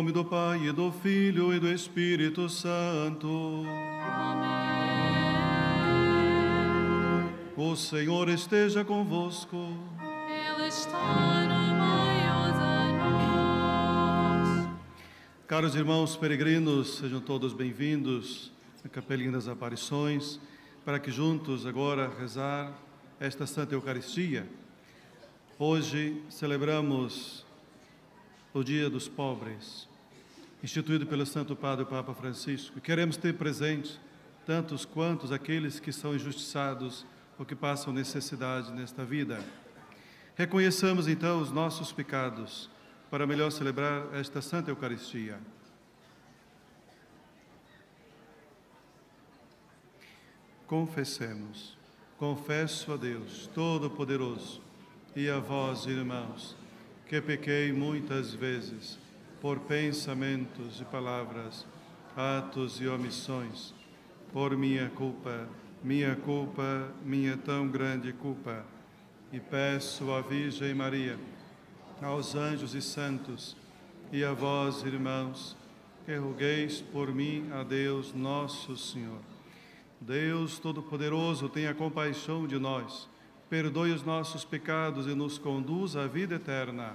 Em nome do Pai, e do Filho e do Espírito Santo. O Senhor esteja convosco. Ele está no meio de nós. Caros irmãos peregrinos, sejam todos bem-vindos à Capelinha das Aparições, para que juntos agora rezar esta Santa Eucaristia. Hoje celebramos o Dia dos Pobres, instituído pelo Santo Padre Papa Francisco. Queremos ter presente tantos quantos aqueles que são injustiçados ou que passam necessidade nesta vida. Reconheçamos então os nossos pecados para melhor celebrar esta Santa Eucaristia. Confessemos. Confesso a Deus Todo-Poderoso e a vós, irmãos, que pequei muitas vezes por pensamentos e palavras, atos e omissões, por minha culpa, minha culpa, minha tão grande culpa. E peço à Virgem Maria, aos anjos e santos, e a vós, irmãos, que rogueis por mim a Deus nosso Senhor. Deus Todo-Poderoso, tenha compaixão de nós, perdoe os nossos pecados e nos conduz à vida eterna.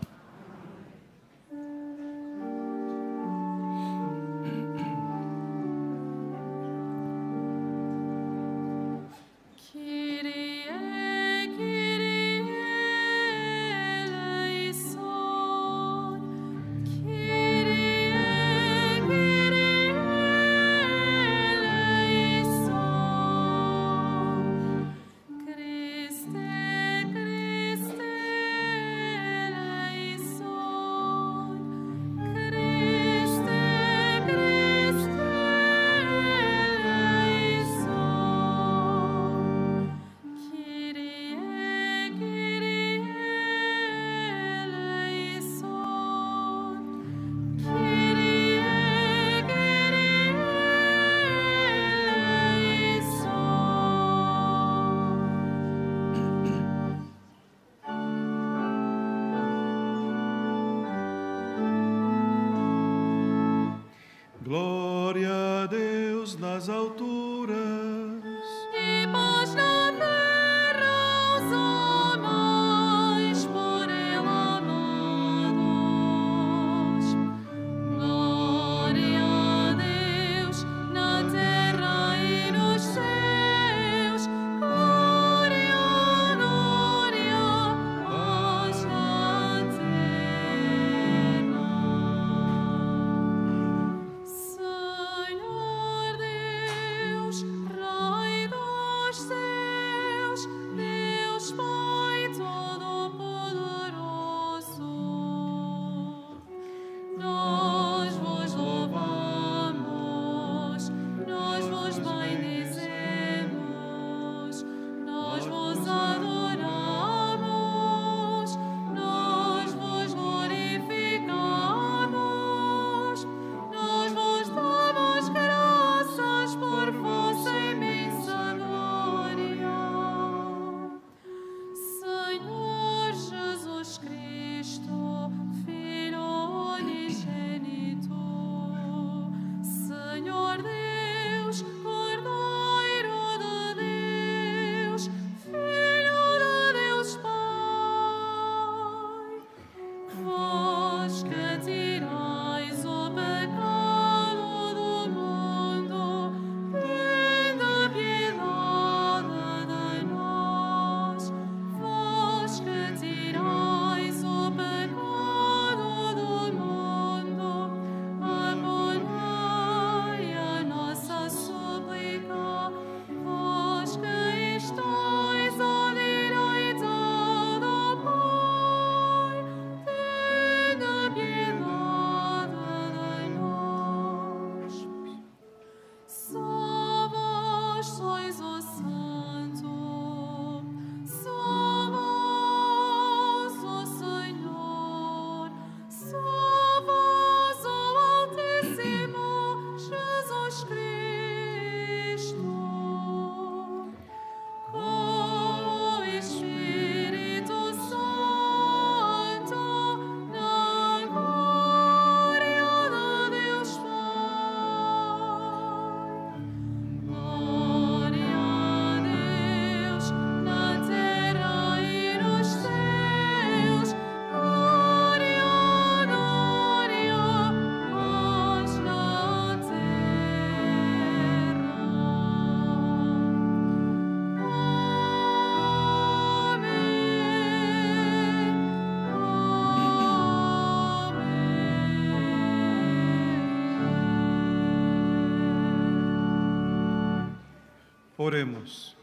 Oremos.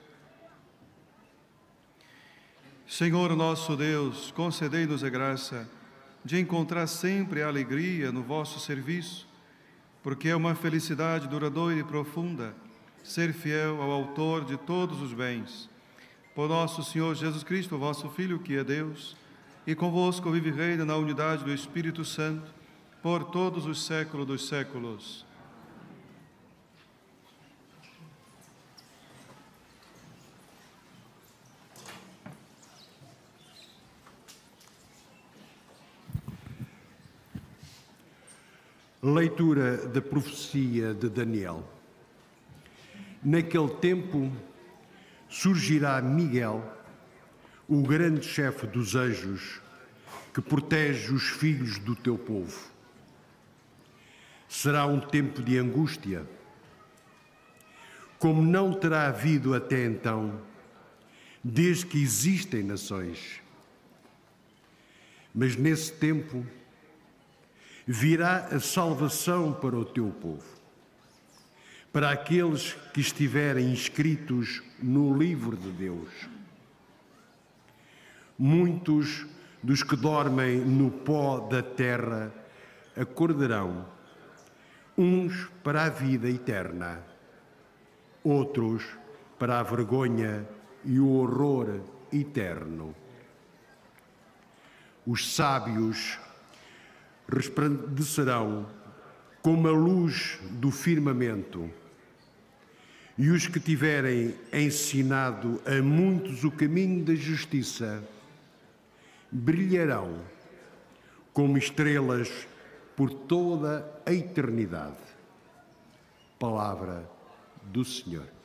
Senhor nosso Deus, concedei-nos a graça de encontrar sempre a alegria no vosso serviço, porque é uma felicidade duradoura e profunda ser fiel ao Autor de todos os bens. Por nosso Senhor Jesus Cristo, vosso Filho, que é Deus, e convosco vive e reina na unidade do Espírito Santo, por todos os séculos dos séculos. Leitura da profecia de Daniel. Naquele tempo surgirá Miguel, o grande chefe dos anjos, que protege os filhos do teu povo. Será um tempo de angústia, como não terá havido até então, desde que existem nações. Mas nesse tempo, virá a salvação para o teu povo, para aqueles que estiverem inscritos no livro de Deus. Muitos dos que dormem no pó da terra acordarão, uns para a vida eterna, outros para a vergonha e o horror eterno. Os sábios resplandecerão como a luz do firmamento. E os que tiverem ensinado a muitos o caminho da justiça brilharão como estrelas por toda a eternidade. Palavra do Senhor.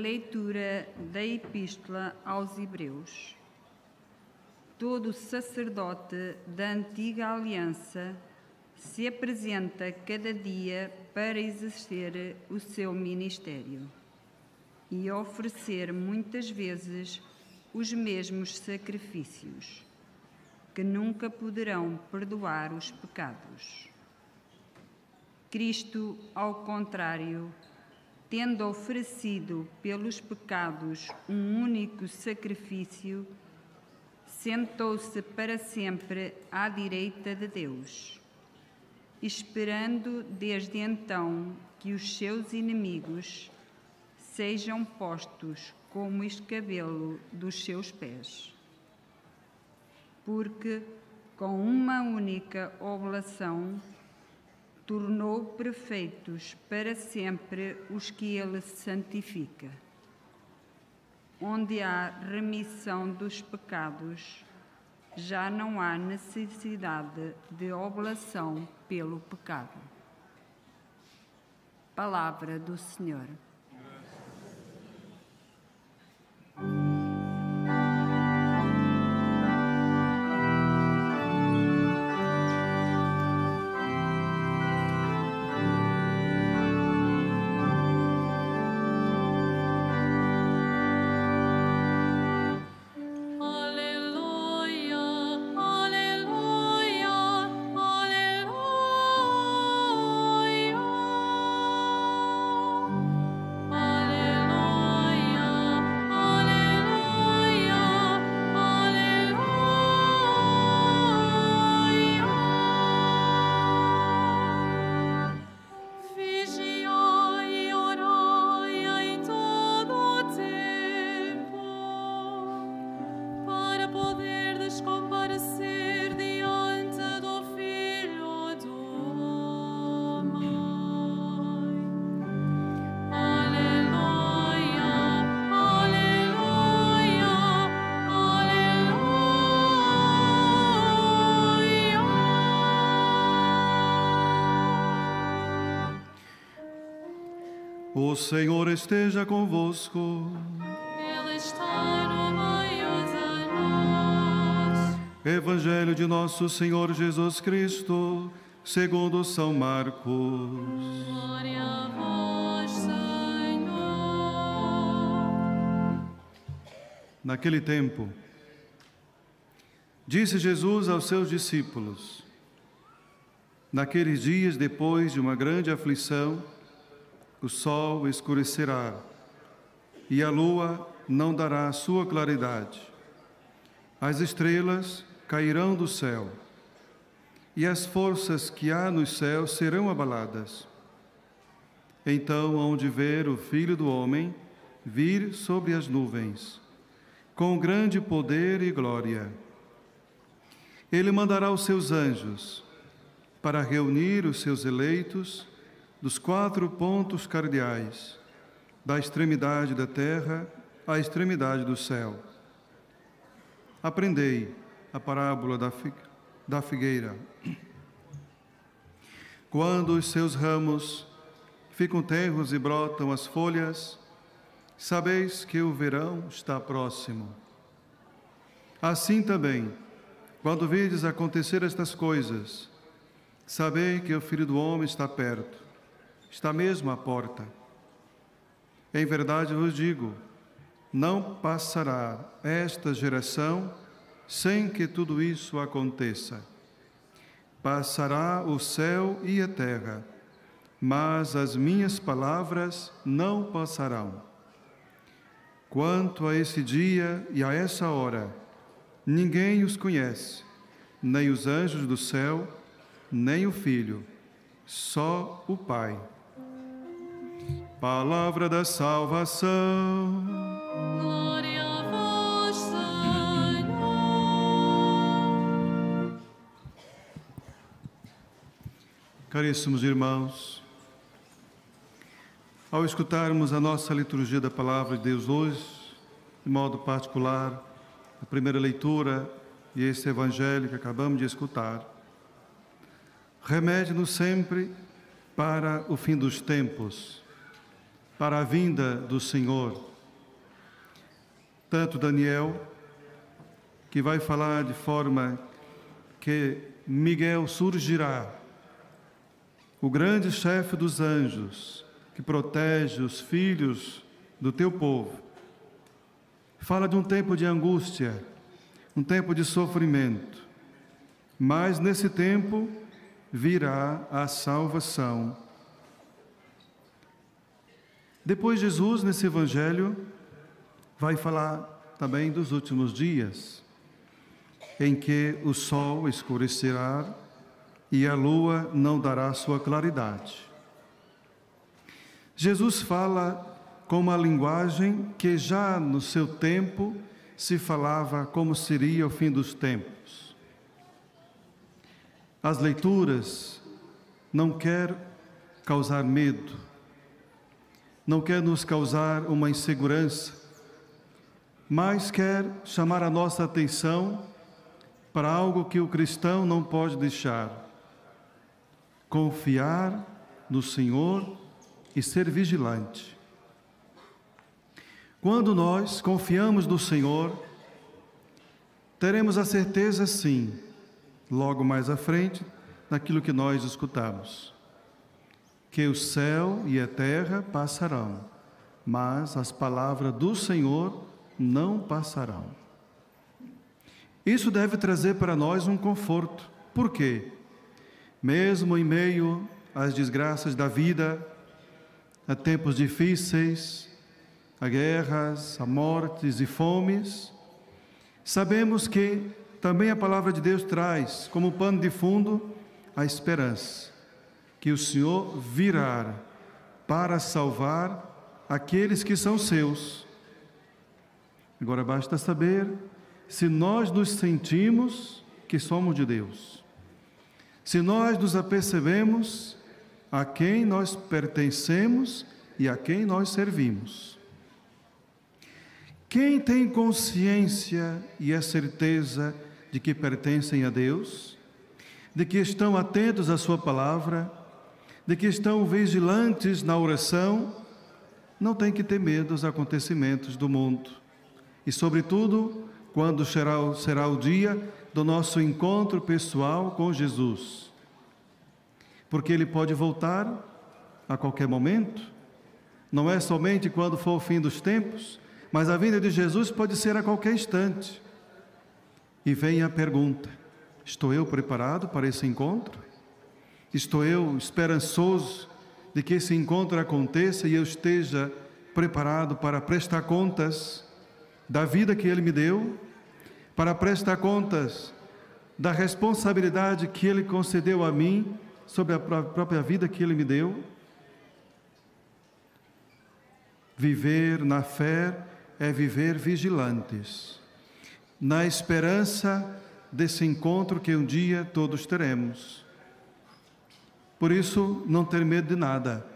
Leitura da Epístola aos Hebreus. Todo sacerdote da antiga aliança se apresenta cada dia para exercer o seu ministério e oferecer muitas vezes os mesmos sacrifícios, que nunca poderão perdoar os pecados. Cristo, ao contrário, tendo oferecido pelos pecados um único sacrifício, sentou-se para sempre à direita de Deus, esperando desde então que os seus inimigos sejam postos como escabelo dos seus pés. Porque, com uma única oblação, tornou perfeitos para sempre os que ele santifica. Onde há remissão dos pecados, já não há necessidade de oblação pelo pecado. Palavra do Senhor. O Senhor esteja convosco. Ele está no meio de nós. Evangelho de nosso Senhor Jesus Cristo, segundo São Marcos. Glória a vós, Senhor. Naquele tempo, disse Jesus aos seus discípulos: Naqueles dias, depois de uma grande aflição, o sol escurecerá e a lua não dará sua claridade. As estrelas cairão do céu e as forças que há nos céus serão abaladas. Então hão de ver o Filho do Homem vir sobre as nuvens, com grande poder e glória. Ele mandará os seus anjos para reunir os seus eleitos dos quatro pontos cardeais, da extremidade da terra à extremidade do céu. Aprendei a parábola da, fi da figueira. Quando os seus ramos ficam tenros e brotam as folhas, sabeis que o verão está próximo. Assim também, quando virdes acontecer estas coisas, sabei que o Filho do Homem está perto está mesmo à porta. Em verdade vos digo: não passará esta geração sem que tudo isso aconteça. Passará o céu e a terra, mas as minhas palavras não passarão. Quanto a esse dia e a essa hora, ninguém os conhece, nem os anjos do céu, nem o Filho, só o Pai. Palavra da salvação. Glória a vós, Senhor. Caríssimos irmãos, ao escutarmos a nossa liturgia da Palavra de Deus hoje, de modo particular, a primeira leitura e esse evangelho que acabamos de escutar, remete-nos sempre para o fim dos tempos para a vinda do Senhor, tanto Daniel, que vai falar de forma que Miguel surgirá, o grande chefe dos anjos, que protege os filhos do teu povo. Fala de um tempo de angústia, um tempo de sofrimento, mas nesse tempo virá a salvação. Depois, Jesus, nesse evangelho, vai falar também dos últimos dias, em que o sol escurecerá e a lua não dará sua claridade. Jesus fala com uma linguagem que já no seu tempo se falava como seria o fim dos tempos. As leituras não quer causar medo, não quer nos causar uma insegurança, mas quer chamar a nossa atenção para algo que o cristão não pode deixar: confiar no Senhor e ser vigilante. Quando nós confiamos no Senhor, teremos a certeza, sim, logo mais à frente, daquilo que nós escutamos, que o céu e a terra passarão, mas as palavras do Senhor não passarão. Isso deve trazer para nós um conforto. Por quê? Mesmo em meio às desgraças da vida, a tempos difíceis, a guerras, a mortes e fomes, sabemos que também a palavra de Deus traz como pano de fundo a esperança que o Senhor virá para salvar aqueles que são seus. Agora basta saber se nós nos sentimos que somos de Deus. Se nós nos apercebemos a quem nós pertencemos e a quem nós servimos. Quem tem consciência e a certeza de que pertencem a Deus, de que estão atentos à Sua palavra, de que estão vigilantes na oração, não tem que ter medo dos acontecimentos do mundo. E, sobretudo, quando será, será o dia do nosso encontro pessoal com Jesus. Porque Ele pode voltar a qualquer momento, não é somente quando for o fim dos tempos, mas a vinda de Jesus pode ser a qualquer instante. E vem a pergunta: estou eu preparado para esse encontro? Estou eu esperançoso de que esse encontro aconteça e eu esteja preparado para prestar contas da vida que Ele me deu, para prestar contas da responsabilidade que Ele concedeu a mim sobre a própria vida que Ele me deu? Viver na fé é viver vigilantes, na esperança desse encontro que um dia todos teremos. Por isso, não ter medo de nada,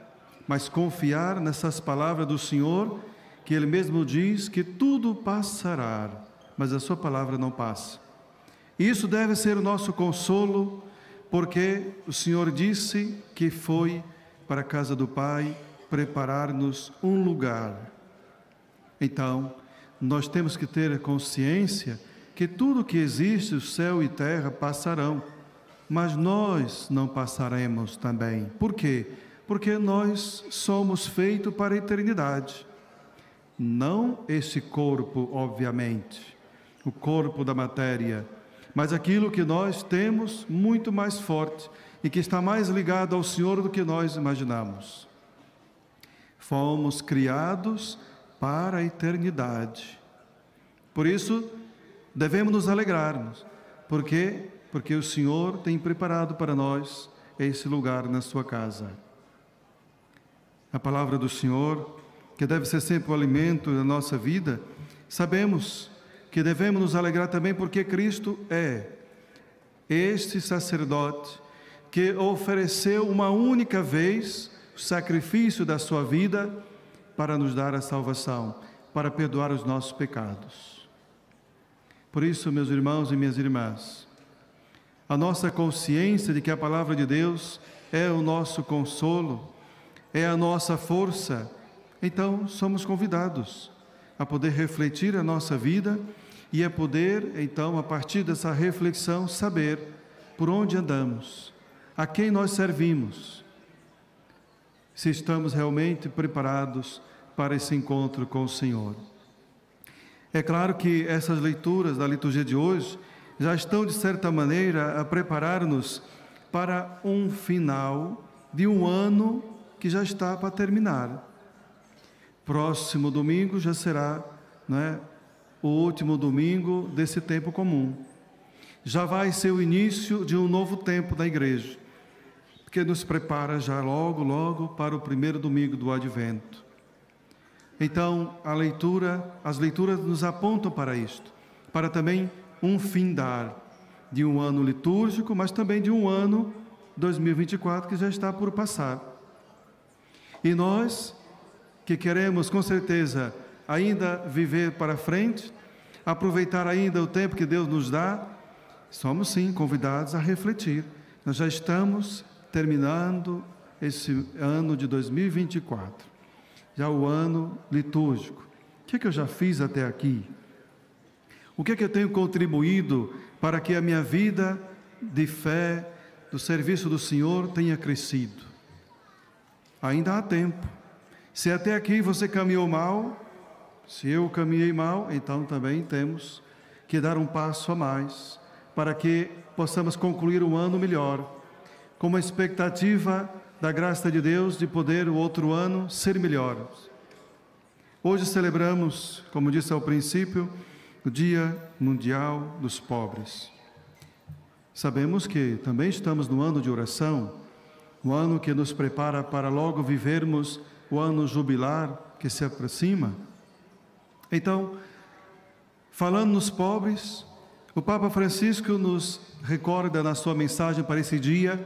mas confiar nessas palavras do Senhor, que Ele mesmo diz que tudo passará, mas a Sua palavra não passa. Isso deve ser o nosso consolo, porque o Senhor disse que foi para a casa do Pai preparar-nos um lugar. Então, nós temos que ter consciência que tudo que existe, o céu e terra, passarão, mas nós não passaremos também. Por quê? Porque nós somos feitos para a eternidade. Não esse corpo, obviamente, o corpo da matéria, mas aquilo que nós temos muito mais forte e que está mais ligado ao Senhor do que nós imaginamos. Fomos criados para a eternidade. Por isso, devemos nos alegrarmos. Por quê? Porque o Senhor tem preparado para nós esse lugar na sua casa. A palavra do Senhor, que deve ser sempre o alimento da nossa vida, sabemos que devemos nos alegrar também porque Cristo é este sacerdote que ofereceu uma única vez o sacrifício da sua vida para nos dar a salvação, para perdoar os nossos pecados. Por isso, meus irmãos e minhas irmãs, a nossa consciência de que a palavra de Deus é o nosso consolo, é a nossa força, então somos convidados a poder refletir a nossa vida e a poder, então, a partir dessa reflexão, saber por onde andamos, a quem nós servimos, se estamos realmente preparados para esse encontro com o Senhor. É claro que essas leituras da liturgia de hoje já estão, de certa maneira, a preparar-nos para um final de um ano que já está para terminar. Próximo domingo já será né, o último domingo desse tempo comum. Já vai ser o início de um novo tempo da igreja, que nos prepara já logo, logo para o primeiro domingo do advento. Então, a leitura, as leituras nos apontam para isto, para também um findar de um ano litúrgico, mas também de um ano 2024 que já está por passar. E nós, que queremos com certeza ainda viver para frente, aproveitar ainda o tempo que Deus nos dá, somos sim convidados a refletir. Nós já estamos terminando esse ano de 2024, já o ano litúrgico. O que, é que eu já fiz até aqui? O que é que eu tenho contribuído para que a minha vida de fé, do serviço do Senhor tenha crescido? Ainda há tempo. Se até aqui você caminhou mal, se eu caminhei mal, então também temos que dar um passo a mais para que possamos concluir o ano melhor, com uma expectativa da graça de Deus de poder o outro ano ser melhor. Hoje celebramos, como disse ao princípio, o Dia Mundial dos Pobres. Sabemos que também estamos no ano de oração, um ano que nos prepara para logo vivermos o ano jubilar que se aproxima. Então, falando nos pobres, o Papa Francisco nos recorda na sua mensagem para esse dia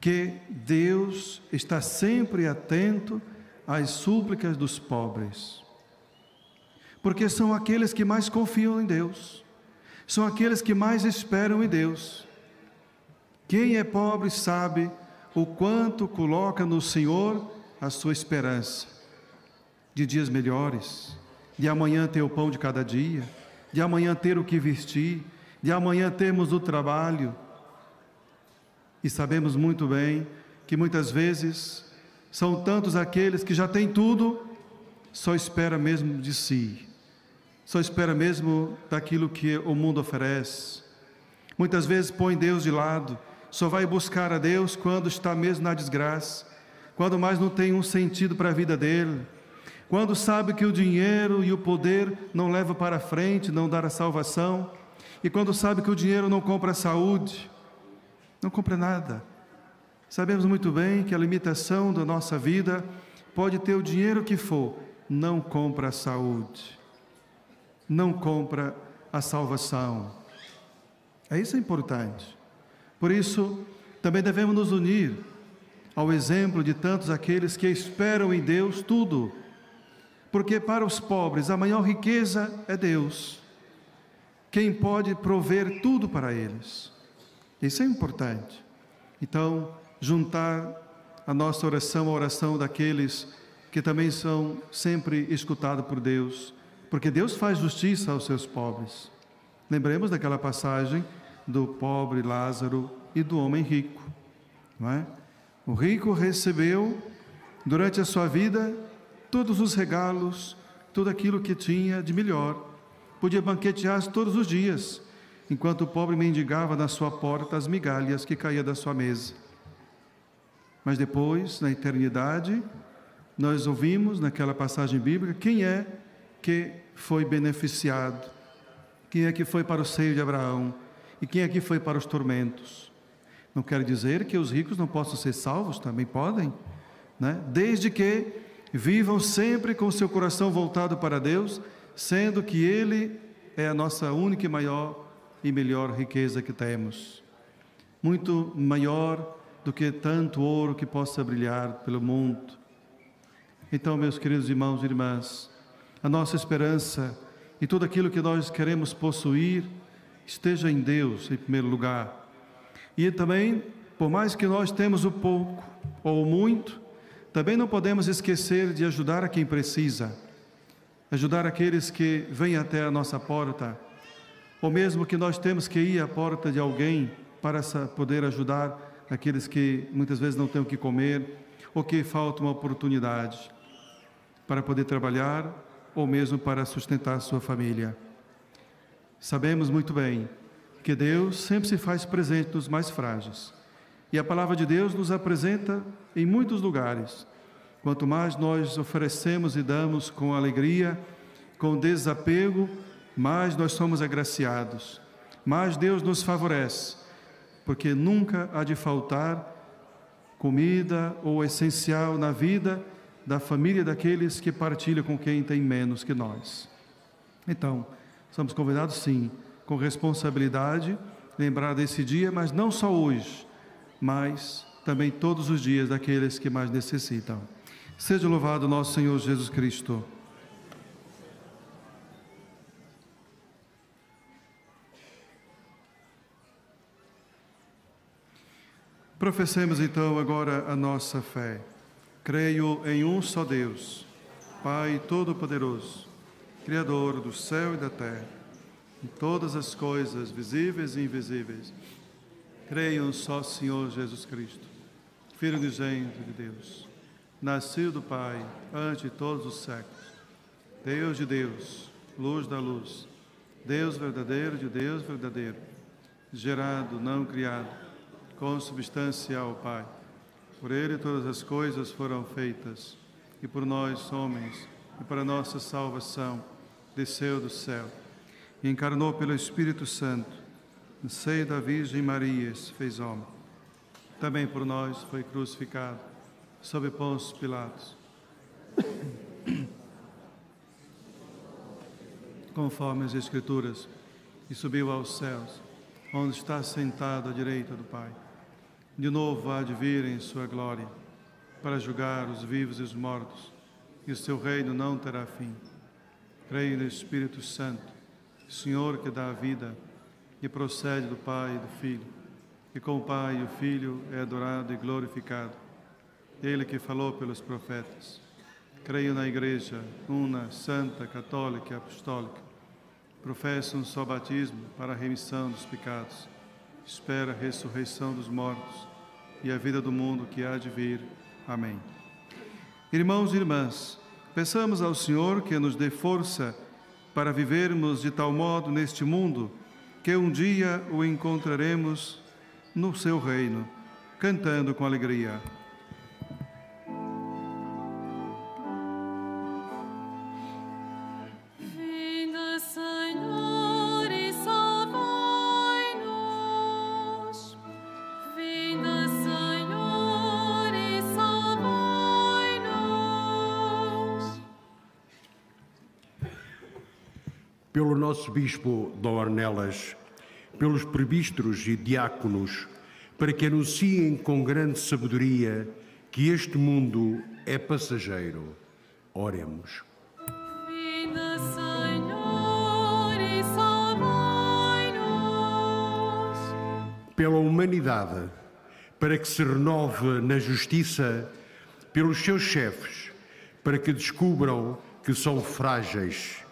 que Deus está sempre atento às súplicas dos pobres, porque são aqueles que mais confiam em Deus, são aqueles que mais esperam em Deus. Quem é pobre sabe o quanto coloca no Senhor a sua esperança. De dias melhores, de amanhã ter o pão de cada dia, de amanhã ter o que vestir, de amanhã termos o trabalho. E sabemos muito bem que muitas vezes são tantos aqueles que já têm tudo, só espera mesmo de si, só espera mesmo daquilo que o mundo oferece. Muitas vezes põe Deus de lado, só vai buscar a Deus quando está mesmo na desgraça, quando mais não tem um sentido para a vida dele quando sabe que o dinheiro e o poder não levam para frente, não dá a salvação, e quando sabe que o dinheiro não compra a saúde, não compra nada. Sabemos muito bem que a limitação da nossa vida pode ter o dinheiro que for, não compra a saúde, não compra a salvação. É isso é importante. Por isso, também devemos nos unir ao exemplo de tantos aqueles que esperam em Deus tudo porque para os pobres a maior riqueza é Deus, quem pode prover tudo para eles. Isso é importante. Então, juntar a nossa oração à oração daqueles que também são sempre escutados por Deus, porque Deus faz justiça aos seus pobres. Lembremos daquela passagem do pobre Lázaro e do homem rico, não é? O rico recebeu durante a sua vida todos os regalos, tudo aquilo que tinha de melhor. Podia banquetear todos os dias, enquanto o pobre mendigava na sua porta as migalhas que caía da sua mesa. Mas depois, na eternidade, nós ouvimos naquela passagem bíblica quem é que foi beneficiado, quem é que foi para o seio de Abraão e quem é que foi para os tormentos. Não quer dizer que os ricos não possam ser salvos, também podem, né? desde que Vivam sempre com seu coração voltado para Deus, sendo que Ele é a nossa única e maior e melhor riqueza que temos. Muito maior do que tanto ouro que possa brilhar pelo mundo. Então, meus queridos irmãos e irmãs, a nossa esperança e tudo aquilo que nós queremos possuir esteja em Deus em primeiro lugar. E também, por mais que nós temos o pouco ou o muito, também não podemos esquecer de ajudar a quem precisa. ajudar aqueles que vêm até a nossa porta, ou mesmo que nós temos que ir à porta de alguém para poder ajudar aqueles que muitas vezes não têm o que comer ou que falta uma oportunidade para poder trabalhar ou mesmo para sustentar sua família. Sabemos muito bem que Deus sempre se faz presente nos mais frágeis. E a palavra de Deus nos apresenta em muitos lugares. Quanto mais nós oferecemos e damos com alegria, com desapego, mais nós somos agraciados, mais Deus nos favorece, porque nunca há de faltar comida ou essencial na vida da família daqueles que partilham com quem tem menos que nós. Então, somos convidados sim, com responsabilidade, lembrar desse dia, mas não só hoje, mas também todos os dias daqueles que mais necessitam. Seja louvado nosso Senhor Jesus Cristo. Professemos então agora a nossa fé. Creio em um só Deus, Pai Todo-Poderoso, Criador do céu e da terra, em todas as coisas visíveis e invisíveis. Creio em um só Senhor Jesus Cristo, Filho unigênito de Deus, nascido do Pai antes de todos os séculos. Deus de Deus, luz da luz, Deus verdadeiro de Deus verdadeiro, gerado, não criado consubstancial ao Pai. Por ele todas as coisas foram feitas, e por nós, homens, e para nossa salvação, desceu do céu, e encarnou pelo Espírito Santo, no seio da Virgem Maria, se fez homem. Também por nós foi crucificado, sob Pôncio Pilatos. Conforme as Escrituras, e subiu aos céus, onde está sentado à direita do Pai de novo há de vir em sua glória, para julgar os vivos e os mortos, e o seu reino não terá fim. Creio no Espírito Santo, Senhor que dá a vida e procede do Pai e do Filho, e com o Pai e o Filho é adorado e glorificado. Ele que falou pelos profetas. Creio na Igreja, una, santa, católica e apostólica. Professo um só batismo para a remissão dos pecados. Espera a ressurreição dos mortos e a vida do mundo que há de vir. Amém. Irmãos e irmãs, peçamos ao Senhor que nos dê força para vivermos de tal modo neste mundo que um dia o encontraremos no seu reino, cantando com alegria. Nosso Bispo Dom Ornelas, pelos prebistros e diáconos, para que anunciem com grande sabedoria que este mundo é passageiro. Oremos. Senhor, e salvai-nos. Pela humanidade, para que se renove na justiça, pelos seus chefes, para que descubram que são frágeis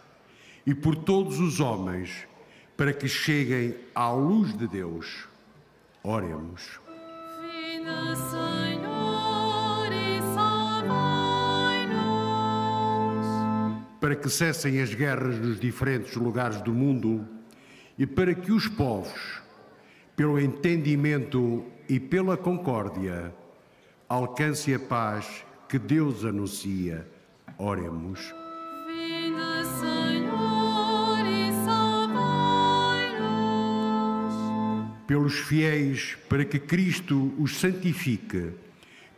e por todos os homens, para que cheguem à luz de Deus. Oremos. Vinda, Senhor, e salvai-nos. Para que cessem as guerras nos diferentes lugares do mundo e para que os povos, pelo entendimento e pela concórdia, alcancem a paz que Deus anuncia. Oremos. Pelos fiéis, para que Cristo os santifique,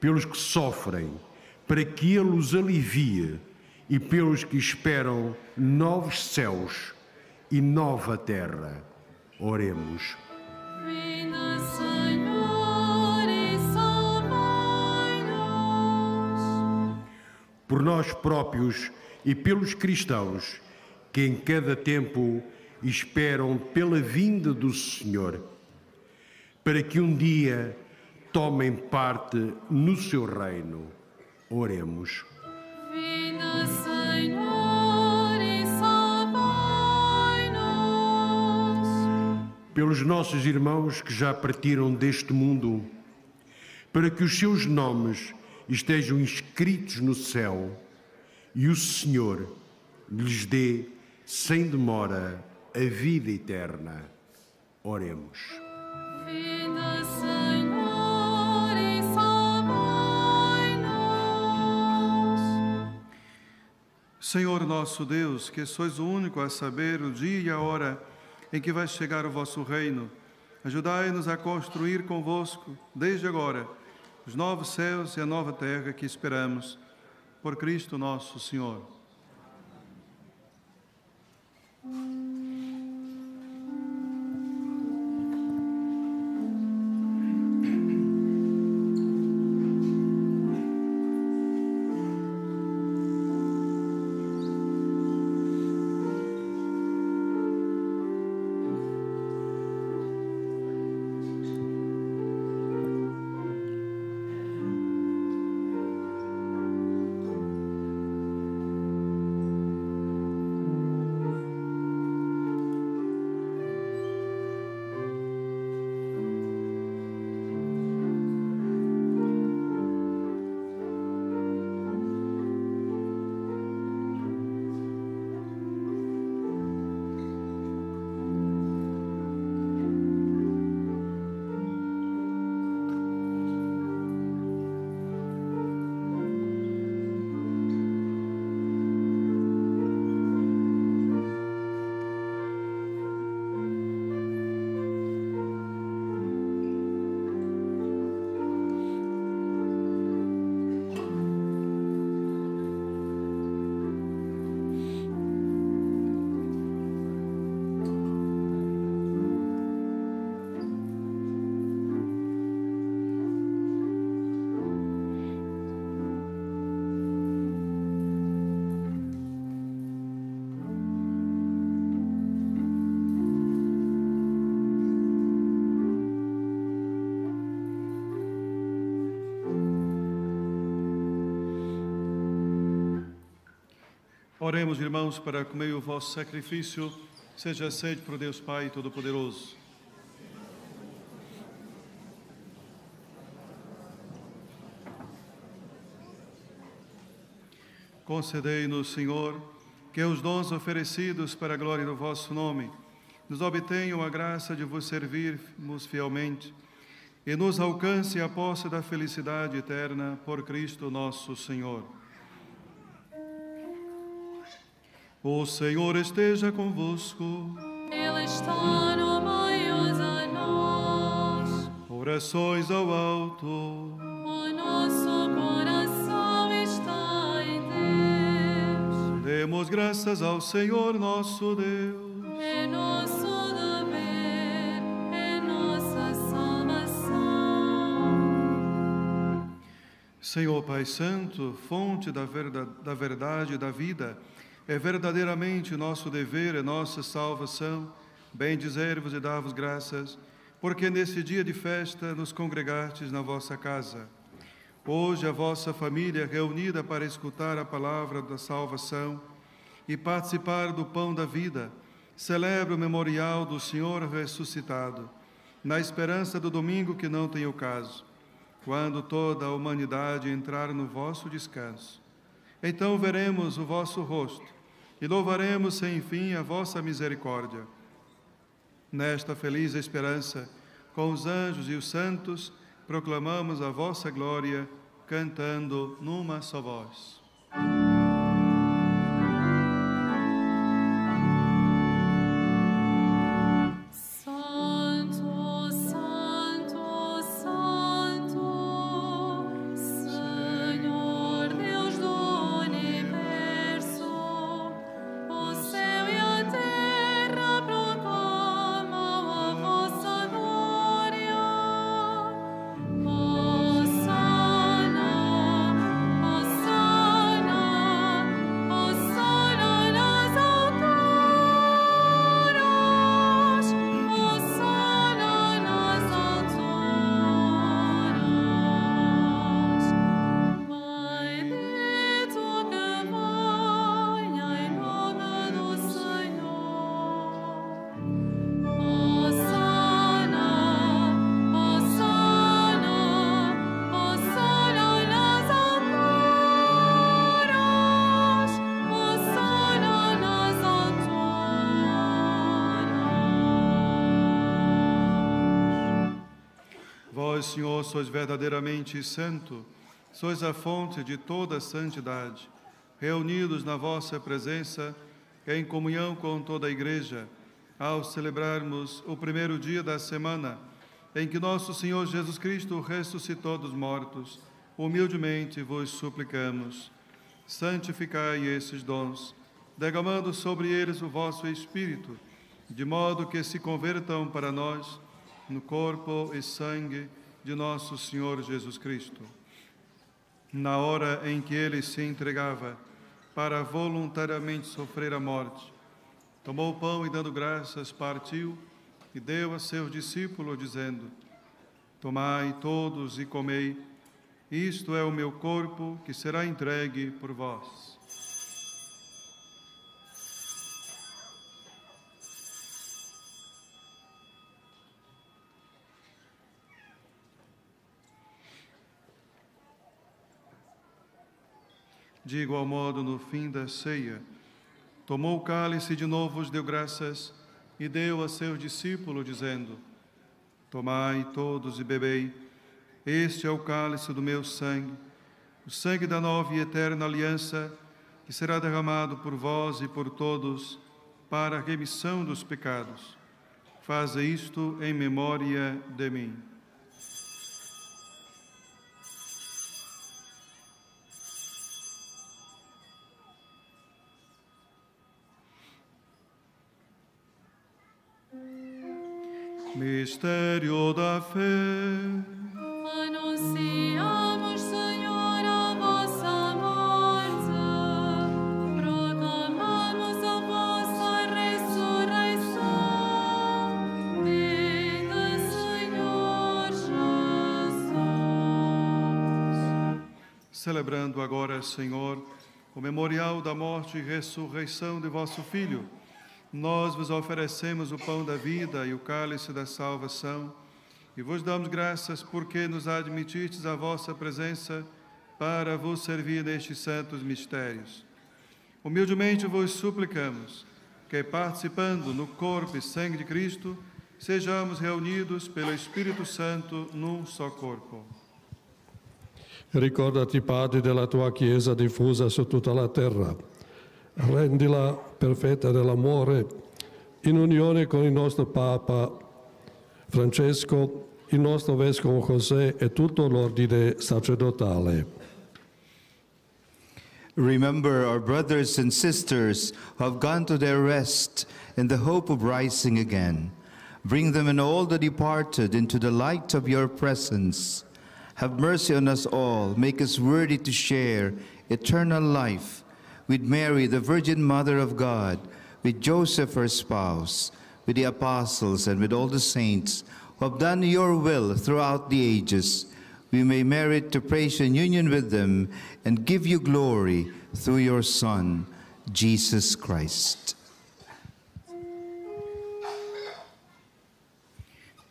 pelos que sofrem, para que Ele os alivie, e pelos que esperam novos céus e nova terra. Oremos. Vinda, Senhor, e salvai-nos. Por nós próprios e pelos cristãos, que em cada tempo esperam pela vinda do Senhor, para que um dia tomem parte no seu reino. Oremos. Vina, Senhor, e salvai-nos. Pelos nossos irmãos que já partiram deste mundo, para que os seus nomes estejam inscritos no céu e o Senhor lhes dê sem demora a vida eterna. Oremos. Senhor nosso Deus, que sois o único a saber o dia e a hora em que vai chegar o vosso reino, ajudai-nos a construir convosco, desde agora, os novos céus e a nova terra que esperamos. Por Cristo nosso Senhor. Oremos, irmãos, para que o vosso sacrifício seja aceito por Deus Pai Todo-Poderoso. Concedei-nos, Senhor, que os dons oferecidos para a glória do vosso nome nos obtenham a graça de vos servirmos fielmente e nos alcance a posse da felicidade eterna por Cristo nosso Senhor. O Senhor esteja convosco. Ele está no meio de nós. Orações ao alto. O nosso coração está em Deus. Demos graças ao Senhor nosso Deus. É nosso dever, é nossa salvação. Senhor Pai Santo, fonte da verdade, da verdade e da vida, é verdadeiramente nosso dever e nossa salvação bem dizer-vos e dar-vos graças, porque nesse dia de festa nos congregastes na vossa casa. Hoje a vossa família reunida para escutar a palavra da salvação e participar do pão da vida, celebra o memorial do Senhor ressuscitado, na esperança do domingo que não tem o caso, quando toda a humanidade entrar no vosso descanso. Então veremos o vosso rosto e louvaremos sem fim a vossa misericórdia. Nesta feliz esperança, com os anjos e os santos, proclamamos a vossa glória, cantando numa só voz. Sois verdadeiramente santo, sois a fonte de toda santidade. Reunidos na vossa presença, em comunhão com toda a Igreja, ao celebrarmos o primeiro dia da semana, em que nosso Senhor Jesus Cristo ressuscitou dos mortos, humildemente vos suplicamos. Santificai esses dons, derramando sobre eles o vosso Espírito, de modo que se convertam para nós no corpo e sangue de nosso Senhor Jesus Cristo. Na hora em que ele se entregava para voluntariamente sofrer a morte, tomou o pão e, dando graças, partiu e deu a seus discípulos, dizendo: Tomai todos e comei, isto é o meu corpo que será entregue por vós. De igual modo, no fim da ceia, tomou o cálice de novo, os deu graças e deu a seus discípulos, dizendo: Tomai todos e bebei, este é o cálice do meu sangue, o sangue da nova e eterna aliança, que será derramado por vós e por todos para a remissão dos pecados. Faze isto em memória de mim. Mistério da fé. Anunciamos, Senhor, a vossa morte, proclamamos a vossa ressurreição. Vida, Senhor Jesus. Celebrando agora, Senhor, o memorial da morte e ressurreição de vosso Filho, nós vos oferecemos o pão da vida e o cálice da salvação e vos damos graças porque nos admitistes a vossa presença para vos servir nestes santos mistérios. Humildemente vos suplicamos que, participando no corpo e sangue de Cristo, sejamos reunidos pelo Espírito Santo num só corpo. Ricordati, Padre, della tua Chiesa diffusa su tutta la terra. Rendila perfetta nell'amore, in unione con il nostro Papa Francesco, il nostro Vescovo José e tutto l'ordine sacerdotale. Remember our brothers and sisters who have gone to their rest in the hope of rising again. Bring them and all the departed into the light of your presence. Have mercy on us all. Make us worthy to share eternal life with Mary, the Virgin Mother of God, with Joseph, her spouse, with the apostles, and with all the saints who have done your will throughout the ages. We may merit to praise in union with them and give you glory through your Son, Jesus Christ.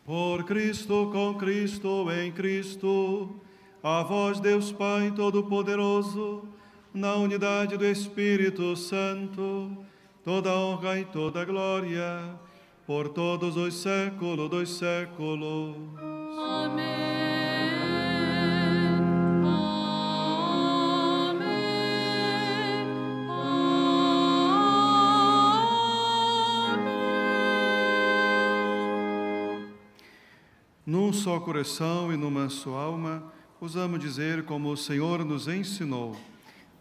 Por Cristo, com Cristo, em Cristo, a vós, Deus Pai Todo-Poderoso, na unidade do Espírito Santo, toda honra e toda glória, por todos os séculos dos séculos. Amém. Amém. Amém. Num só coração e numa só alma, usamos dizer como o Senhor nos ensinou: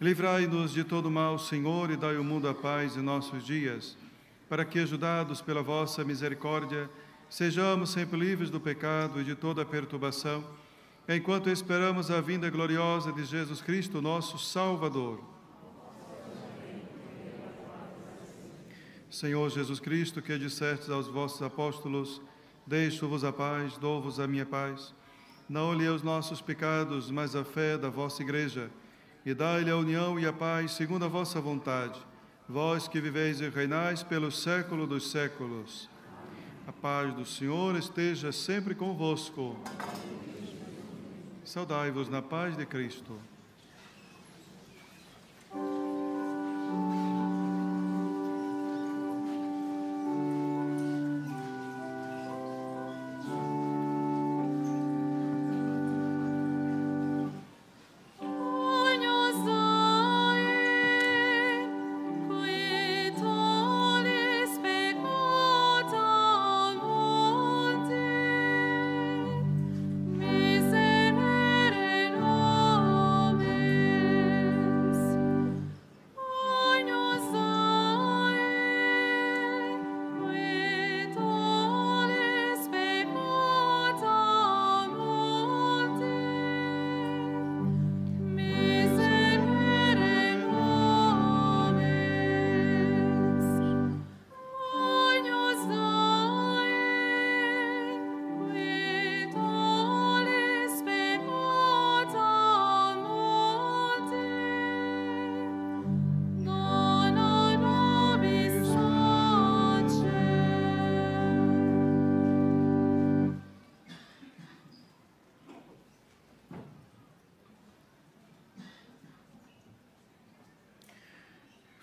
Livrai-nos de todo mal, Senhor, e dai ao mundo a paz em nossos dias, para que, ajudados pela vossa misericórdia, sejamos sempre livres do pecado e de toda perturbação, enquanto esperamos a vinda gloriosa de Jesus Cristo, nosso Salvador. Senhor Jesus Cristo, que dissestes aos vossos apóstolos: Deixo-vos a paz, dou-vos a minha paz. Não olhei os nossos pecados, mas a fé da vossa Igreja. E dai-lhe a união e a paz segundo a vossa vontade. Vós que viveis e reinais pelo século dos séculos. A paz do Senhor esteja sempre convosco. Saudai-vos na paz de Cristo.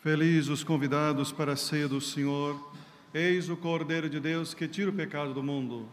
Feliz os convidados para a ceia do Senhor. Eis o Cordeiro de Deus que tira o pecado do mundo.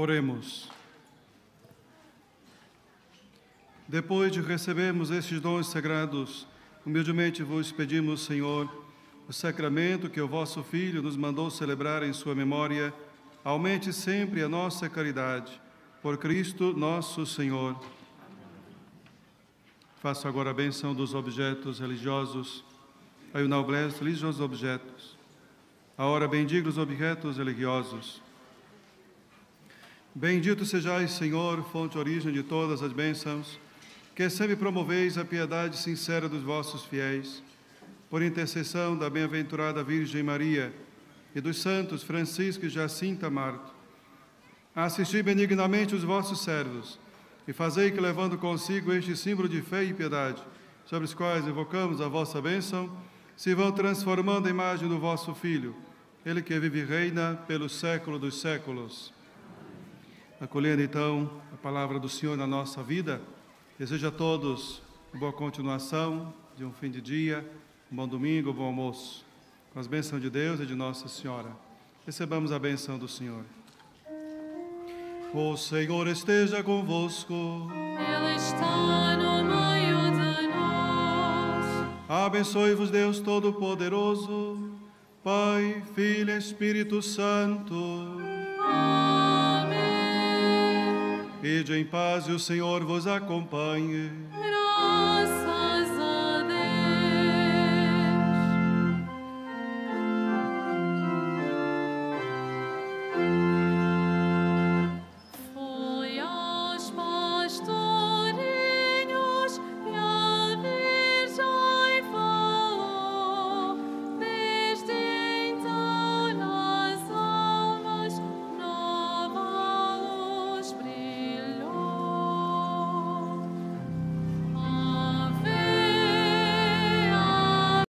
Oremos. Depois de recebermos estes dons sagrados, humildemente vos pedimos, Senhor, o sacramento que o vosso Filho nos mandou celebrar em sua memória, aumente sempre a nossa caridade. Por Cristo nosso Senhor. Faço agora a benção dos objetos religiosos. Aí o noblesse religiosos objetos. Agora bendiga os objetos religiosos. Bendito sejais, Senhor, fonte origem de todas as bênçãos, que sempre promoveis a piedade sincera dos vossos fiéis, por intercessão da bem-aventurada Virgem Maria e dos santos Francisco e Jacinta Marto. Assisti benignamente os vossos servos e fazei que, levando consigo este símbolo de fé e piedade, sobre os quais invocamos a vossa bênção, se vão transformando a imagem do vosso Filho, ele que vive e reina pelo século dos séculos. Acolhendo então a palavra do Senhor na nossa vida, desejo a todos boa continuação de um fim de dia, um bom domingo, um bom almoço. Com as bênçãos de Deus e de Nossa Senhora, recebamos a benção do Senhor. O Senhor esteja convosco. Ele está no meio de nós. Abençoe-vos Deus Todo-Poderoso, Pai, Filho e Espírito Santo. Ide em paz e o Senhor vos acompanhe.